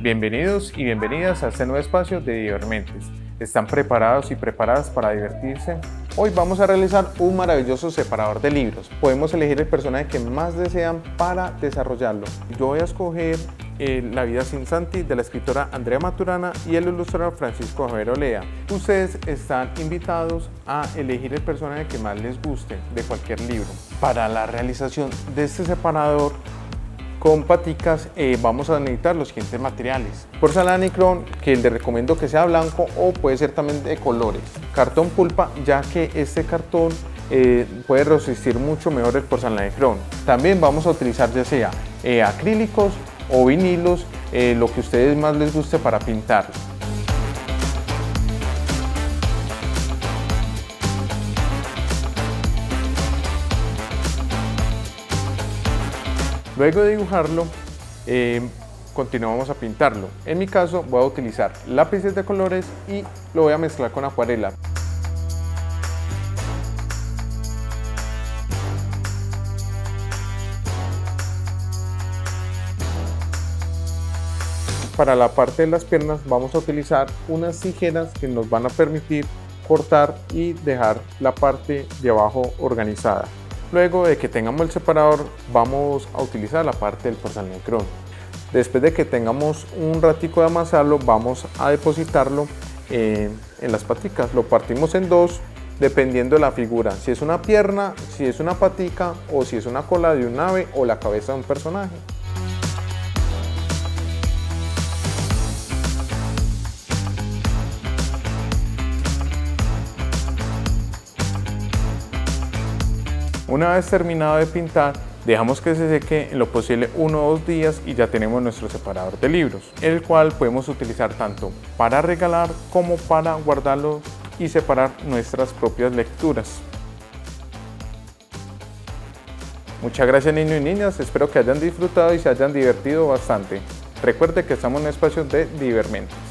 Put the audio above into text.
Bienvenidos y bienvenidas a este nuevo espacio de Divermentes. ¿Están preparados y preparadas para divertirse? Hoy vamos a realizar un maravilloso separador de libros. Podemos elegir el personaje que más desean para desarrollarlo. Yo voy a escoger eh, La vida sin Santi de la escritora Andrea Maturana y el ilustrador Francisco Javier Olea. Ustedes están invitados a elegir el personaje que más les guste de cualquier libro. Para la realización de este separador con paticas eh, vamos a necesitar los siguientes materiales. Porcelanicron, que les recomiendo que sea blanco o puede ser también de colores. Cartón pulpa, ya que este cartón eh, puede resistir mucho mejor el porcelanicron. También vamos a utilizar ya sea eh, acrílicos o vinilos, lo que a ustedes más les guste para pintar. Luego de dibujarlo, eh, continuamos a pintarlo. En mi caso voy a utilizar lápices de colores y lo voy a mezclar con acuarela. Para la parte de las piernas vamos a utilizar unas tijeras que nos van a permitir cortar y dejar la parte de abajo organizada. Luego de que tengamos el separador, vamos a utilizar la parte del porcelanecrón. Después de que tengamos un ratico de amasarlo, vamos a depositarlo en las paticas. Lo partimos en dos, dependiendo de la figura. Si es una pierna, si es una patica, o si es una cola de un ave o la cabeza de un personaje. Una vez terminado de pintar, dejamos que se seque en lo posible uno o dos días y ya tenemos nuestro separador de libros, el cual podemos utilizar tanto para regalar como para guardarlo y separar nuestras propias lecturas. Muchas gracias niños y niñas, espero que hayan disfrutado y se hayan divertido bastante. Recuerde que estamos en un espacio de Divermentes.